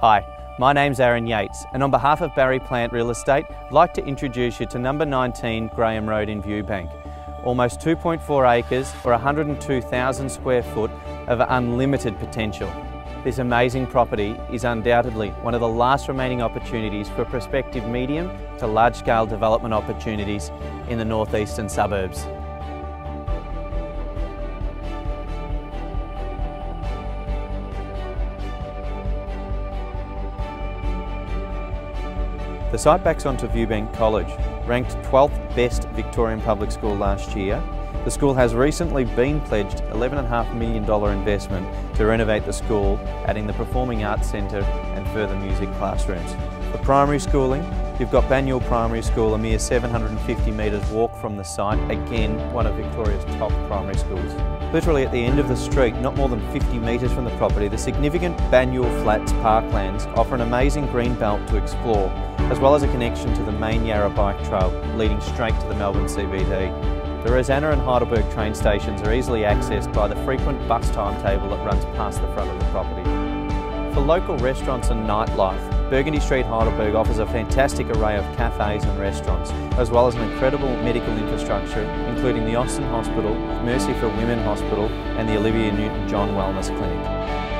Hi, my name's Aaron Yates and on behalf of Barry Plant Real Estate, I'd like to introduce you to number 19 Graham Road in Viewbank. Almost 2.4 acres or 102,000 square foot of unlimited potential. This amazing property is undoubtedly one of the last remaining opportunities for prospective medium to large scale development opportunities in the northeastern suburbs. The site backs onto Viewbank College, ranked 12th best Victorian public school last year. The school has recently been pledged $11.5 million investment to renovate the school, adding the Performing Arts Centre and further music classrooms. For primary schooling, you've got Banyule Primary School, a mere 750 metres walk from the site, again one of Victoria's top primary schools. Literally at the end of the street, not more than 50 metres from the property, the significant Banyule Flats parklands offer an amazing green belt to explore, as well as a connection to the main Yarra Bike Trail leading straight to the Melbourne CBD. The Rosanna and Heidelberg train stations are easily accessed by the frequent bus timetable that runs past the front of the property. For local restaurants and nightlife, Burgundy Street Heidelberg offers a fantastic array of cafes and restaurants, as well as an incredible medical infrastructure, including the Austin Hospital, Mercy for Women Hospital, and the Olivia Newton-John Wellness Clinic.